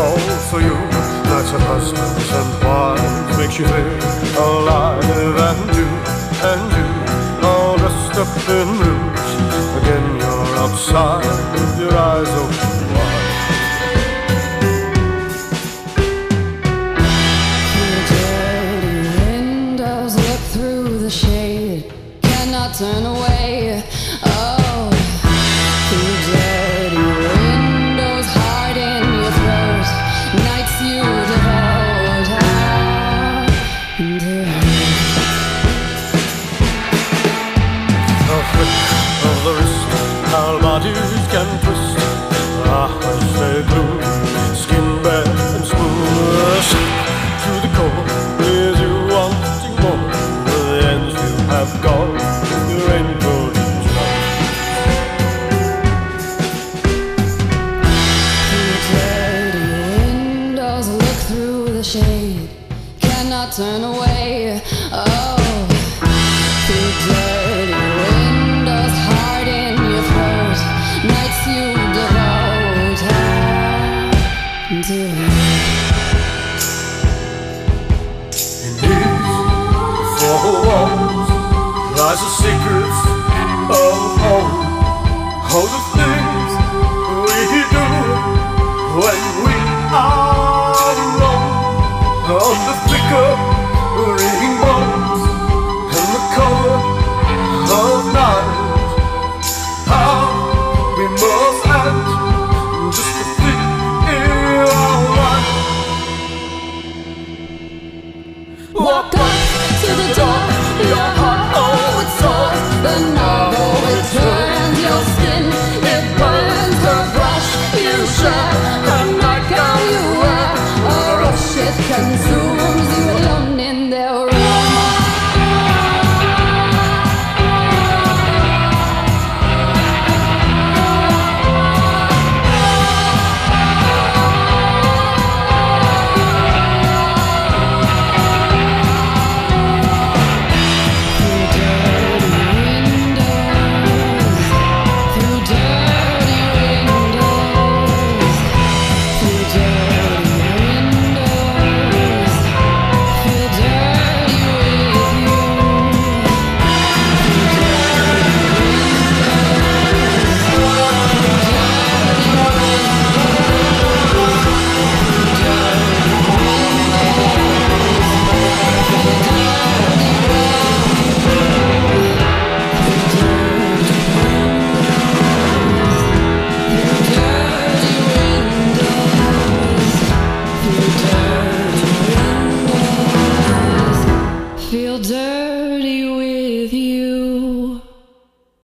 all for you. Nights of husbands and wives makes you feel alive and you, and you, all dressed up in blues. Again, you're outside with your eyes open wide. Dirty windows look through the shade, cannot turn away. Oh. Have gone, your raincoat is dirty windows, look through the shade, cannot turn away. Oh, walls lies